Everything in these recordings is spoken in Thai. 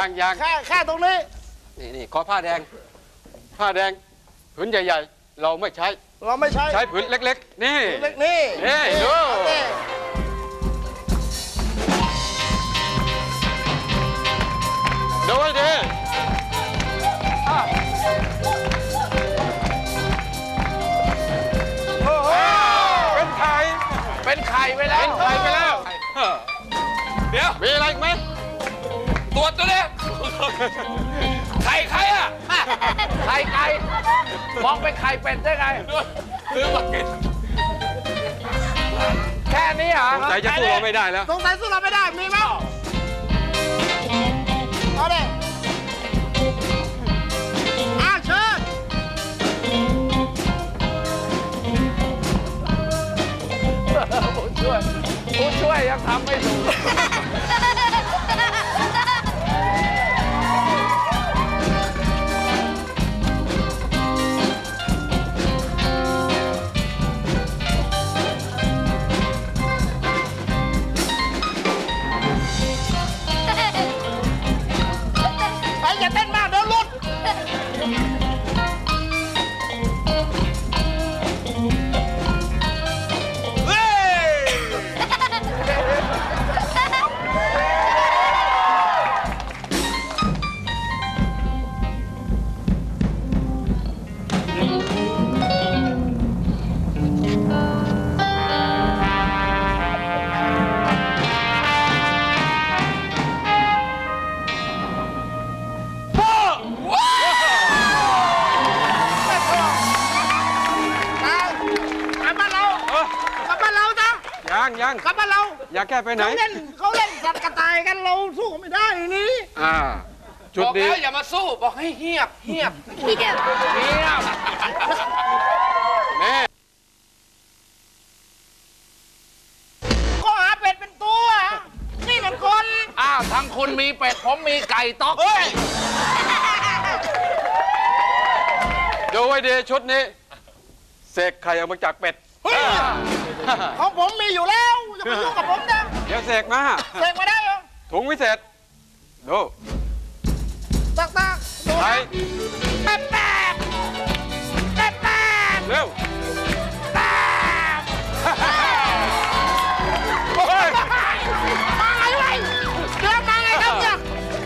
ยังยังแค่แค่ตรงนี้ นี่นี่ขอผ้าแดง ผ้าแดงผืนใหญ่ ๆ เราไม่ใช้ เราไม่ใช้ใช้ผืนเล็ก ๆ นี่ เล็กนี่นี่ดูนี่ดูให้ดีโอ้โหเป็นไข่เป็นไข่ไปแล้ว เป็นไข่ไปแล้ว เดี๋ยว มีอะไรอีกไหม ตรวจตัวเนี้ย ไข่ใครอะไข่ไก่มองเป็นไข่เป็ดได้ไง ซื้อมากินแค่นี้เหรอใจจะสู้เราไม่ได้แล้ว สงสัยสู้เราไม่ได้ มีไหม ยังยังกลับบ้านเราอยากแก้ไปไหนเขาเล่นเขาเล่นสัตว์กระต่ายกันเราสู้เขาไม่ได้นี่อ่าจุดบอกดีแล้วอย่ามาสู้บอกให้เงียบเงียบเงียบเงียบนี่ก็หาเป็ดเป็นตัวนี่มันคนอ้าวทั้งคุณมีเป็ดผมมีไก่ต๊อกเฮ้ยดูไว้ดีชุดนี้เสกไข่ออกมาจากเป็ดเฮ้ย ของผมมีอยู่แล้วอย่าไปยุ่งกับผมนะเดี๋ยวเสกมาเสกมาได้เหรอถุงวิเศษดูตักตักดูไข่แป๊บแป๊บแป๊บแป๊บเร็วแป๊บโอ้ยมาไงวะเดือมาไงครับเนี่ย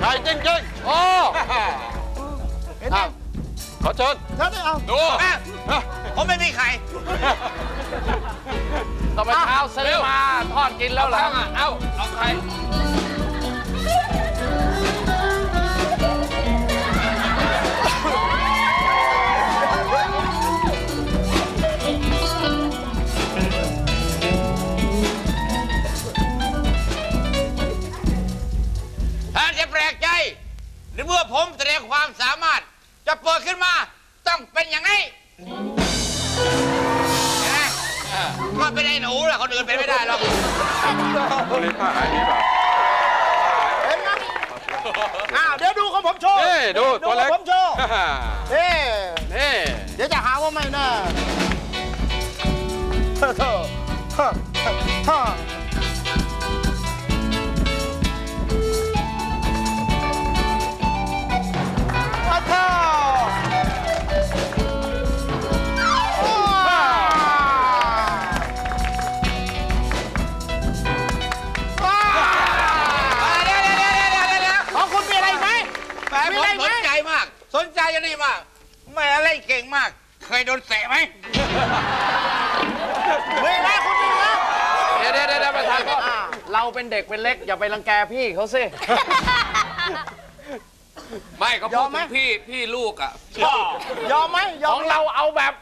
ไข่จริงๆโอ้เห็นไหมอ้าวขอเชิญเชิญดิเอาดูผมไม่มีไข่ ต่อไปเช้าซื้อมาทอดกินแล้วเหรอเอาเอาไข่ท่านจะแปลกใจหรือเมื่อผมแสดงความสามารถ จะเปิดขึ้นมาต้องเป็นอย่างนี้ อก็เป็นไอ้หนูแหละคนอื่นเป็นไม่ได้หรอกบริผ้าหายดีเปล่าเห็นไหมอ้าวเดี๋ยวดูของผมโชว์นี่ดูตัวเล็กของผมโชว์นี่นี่เดี๋ยวจะหาว่าไม่น่าเธอเธอ นใจจะนี่มากแหม่อะไรเก่งมาก เคยโดนเสะไหมมีไหมคุณมีไหมเดี๋ยวเดี๋ยวเดี๋ยวประธานก็เราเป็นเด็กเป็นเล็ก อย่าไปรังแกพี่เขาสิ ไม่เขาพูดถึงพี่พี่ลูกอะยอมไหมยขออมงเราเอาแบบ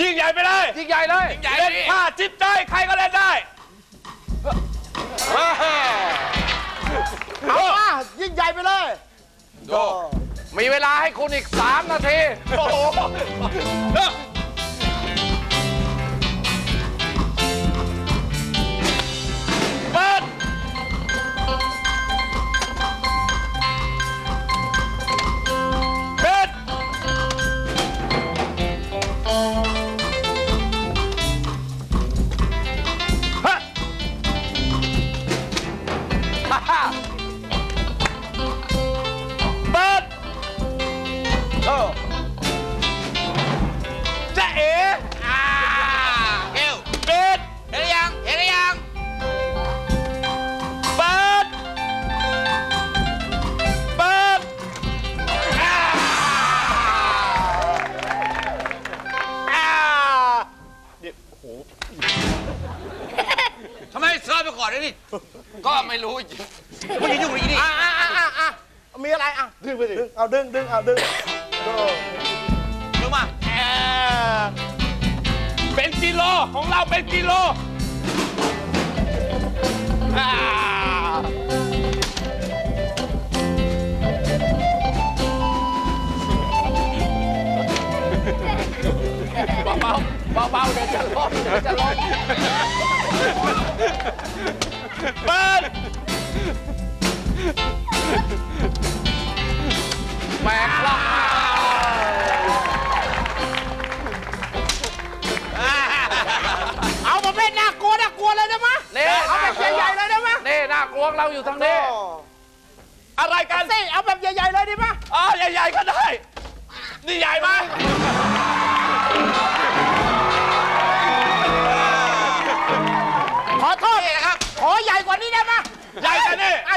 ยิ่งใหญ่ไปเลยยิ่งใหญ่เลยใหญ่เล่นดิผ้าจิ๊บได้ใครก็เล่นได้เอามายิ่งใหญ่ไปเลยดู มีเวลาให้คุณอีก 3 นาที โอ้โห รู้จริงมึงจะยุ่งอะไรนี่อะอะอะอะอะมีอะไรอะดึงไปดิดึงเอาดึงดึงเอาดึงโดดูมาเป็นกิโลของเราเป็นกิโล ๆเบาเดี๋ยวจะล้มเดี๋ยวจะล้มเปิดแบกล่องมาเอาประเภทน่ากลัวน่ากลัวเลยได้ไหมนี่เอาแบบใหญ่ๆเลยได้ไหมนี่น่ากลัวเราอยู่ทางนี้ อะไรกันสิเอาแบบใหญ่ๆเลยได้ไหมอ๋อใหญ่ๆก็ได้ นี่ใหญ่ไหม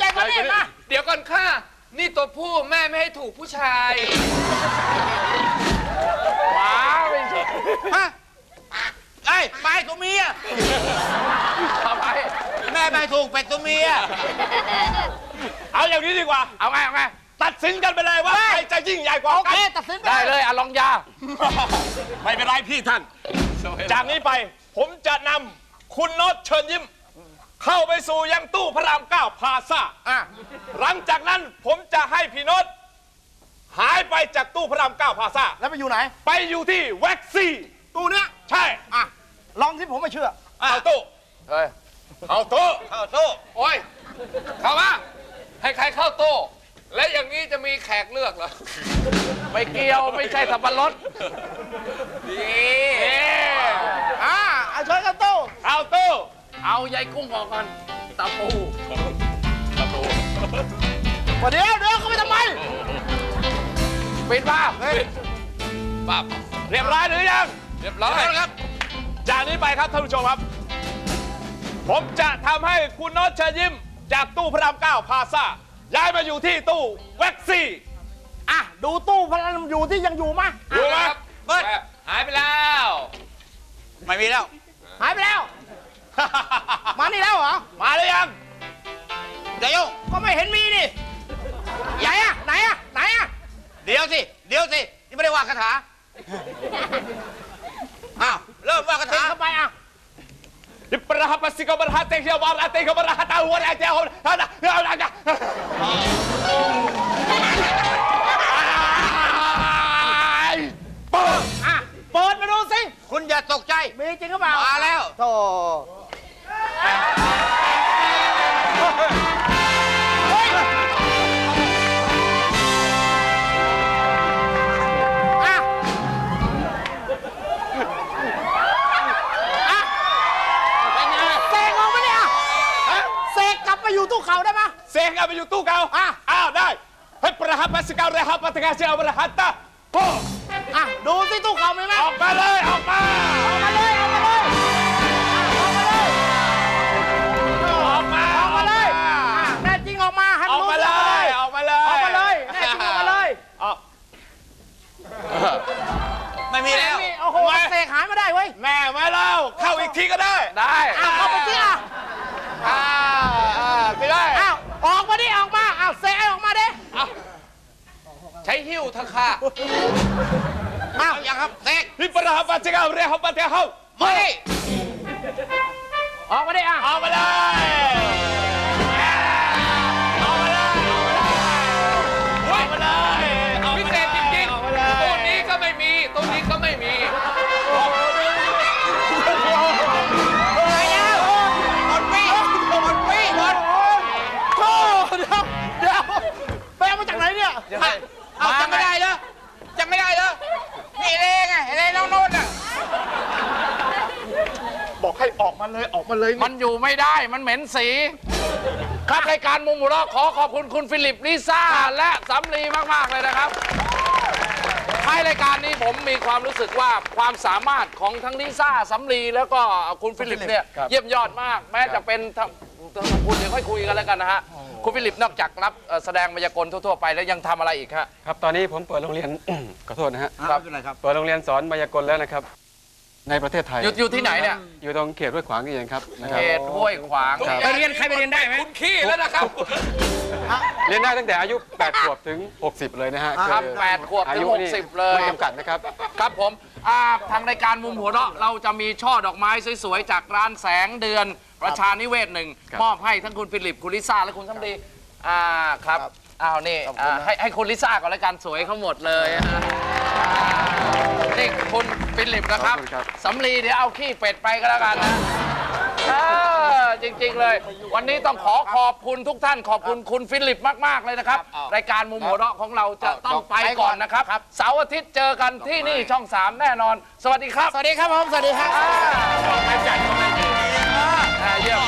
กันนี่อะใหญ่กว่านี้มาเดี๋ยวก่อนค่ะ นี่ตัวผู้แม่ไม่ให้ถูกผู้ชายว้าวไม่ใช่ฮะไอ้ยไปตัวเมียทำไมแม่ไปถูกเป็ดตัวเมียเอาอย่างนี้ดีกว่า เอาไงเอาไงตัดสินกันไปเลยว่าใครจะยิ่งใหญ่กว่าโอกัเคนตัดสินได้เลยอะลองยา ไม่เป็นไรพี่ท่าน จากนี้ไปผมจะนำคุณโน้ตเชิญยิ้ม เข้าไปสู่ยังตู้พระรามเก้าพลาซ่าอะหลังจากนั้นผมจะให้พี่โน้ตหายไปจากตู้พระรามเก้าพลาซ่าแล้วไปอยู่ไหน ไปอยู่ที่แว็กซี่ตู้เนี้ยใช่อะลองที่ผมไม่เชื่อเอาตู้เฮ้ยเอาตู้เข้าตู้โอ้ยเข้ามาให้ใครเข้าโต๊ะและอย่างนี้จะมีแขกเลือกเหรอไม่เกี่ยวไม่ใช่สับปะรดนี่อะเอาเชิญกันตู้เอาตู้ เอายายกุ้งออกก่อนตะปูว่าเดี๋ยวเดี๋ยวเขาไปทำไมปิดมาเฮ้ยปิดปับเรียบร้อยหรือยัง เรียบร้อยแล้วครับ จากนี้ไปครับท่านผู้ชมครับ ผมจะทำให้คุณโน้ตเชิญยิ้ม จากตู้พระรามเก้าพลาซ่าย้ายมาอยู่ที่ตู้แว็กซี่อะดูตู้พลังอยู่ที่ยังอยู่มั้ยอยู่ไหมครับเบิดหายไปแล้ว ไม่มีแล้ว หายไปแล้ว มานี่แล้วเหรอ มาหรือยังเดี๋ยวยุ่งก็ไม่เห็นมีนี่ไหนอะไหนอะไหนอะเดี๋ยวสิ เดี๋ยวสิ นี่ไม่ได้ว่าคาถา อ้าว เริ่มว่าคาเซ็นถาเข้าไปอะ Ibrahim pasti kau berhati kau berhati kau berhati tahu aja ada ada ada อ่ ไปอยู่ตู้เก่าอะอ้าวได้เฮ้ยประหับปัสกาวเรหับปัตกาเชียวประหัตตาโอ้อะดูสิตู้เก่าไหมออกมาเลยออกมาออกมาเลย หิ้วเถอะค่ะอ้าวเอาอย่างครับเสก Hei, berhati pasti kau rehat pasti kau. มาดิออกมาดิอะออกมาเลย เลยออกมาเลยมันอยู่ไม่ได้มันเหม็นสี ครับรายการมุมหัวเราะขอขอบคุณคุณฟิลิปลิซ่าและสำลีมากๆเลยนะครับท้ายรายการนี้ผมมีความรู้สึกว่าความสามารถของทั้งลิซ่าสำลีแล้วก็คุณฟิลิปเนี่ยเยี่ยมยอดมาก แม้จะเป็นทั้งทั้งคุณเดี๋ยวค่อยคุยกันแล้วกันนะฮะคุณฟิลิปนอกจากรับเอ่อแสดงมายากลทั่วๆไปแล้วยังทำอะไรอีกฮะครับตอนนี้ผมเปิดโรงเรียนขอโทษนะฮะครับไม่เป็นไรครับเปิดโรงเรียนสอนมายากลแล้วนะครับ ในประเทศไทย อยู่อยู่ที่ไหนเนี่ยอยู่ตรงเขตห้วยขวางนี่เองครับนะคเขรับตห้วยขวางครับ ไปเรียนใครไปเรียนได้ไหม คุณขี้แล้วนะครับเรียนได้ตั้งแต่อายุ8ขวบถึง 60 เลยนะฮะครับอแปดขวบถึงอายุนี่60 เลย ไม่จำกัดนะครับ ครับผมอ่าทางรายการมุมหัวเราะเราจะมีช่อดอกไม้สวยๆ จากร้านแสงเดือนประชานิเวศหนึ่งครับ มอบให้ทั้งคุณฟิลิป คุณลิซ่า และคุณสำลีอ่าครับอ้าวนี่อ่าให้ให้คุณลิซ่าก่อนแล้วกันสวยเขาหมดเลยนะฮะอ่านี่คุณ ฟิลิปนะครับขอบคุณครับสำลีเดี๋ยวเอาขี้เป็ดไปก็แล้วกันนะเออจริง ๆ เลย วันนี้ต้องขอขอบคุณทุกท่าน ขอบคุณคุณฟิลิปมาก ๆ เลยนะครับ รายการมุมหัวเราะของเราจะต้องไปก่อนนะครับเสาร์อาทิตย์เจอกันที่นี่ช่อง 3 แน่นอน สวัสดีครับ สวัสดีครับผมสวัสดีครับ อ่าเยี่ยม